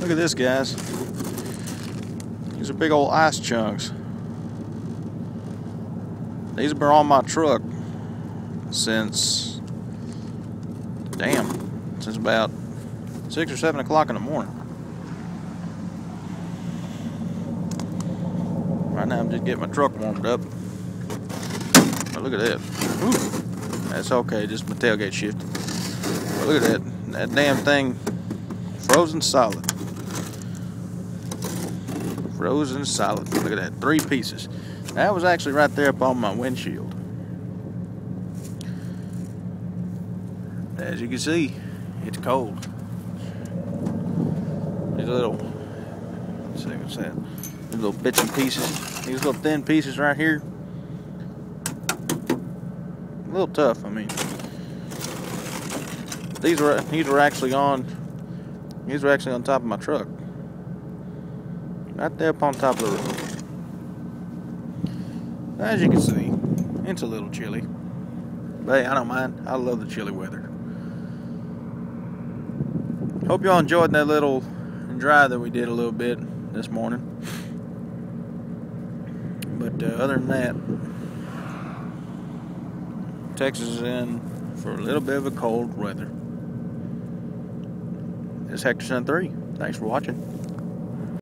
Look at this, guys. These are big old ice chunks. These have been on my truck since, damn, since about six or seven o'clock in the morning. Right now, I'm just getting my truck warmed up. But look at that. Ooh, that's okay, just my tailgate shifted. But look at that. That damn thing frozen solid. Frozen solid. Look at that. Three pieces. That was actually right there up on my windshield. As you can see, it's cold. These little, see what's that? These little bits and pieces. These little thin pieces right here. A little tough, I mean. These were these were actually on these were actually on top of my truck. Right there up on top of the roof. As you can see, it's a little chilly. But hey, I don't mind. I love the chilly weather. Hope y'all enjoyed that little drive that we did a little bit this morning. But uh, other than that, Texas is in for a little bit of a cold weather. This is Hectorson 3. Thanks for watching.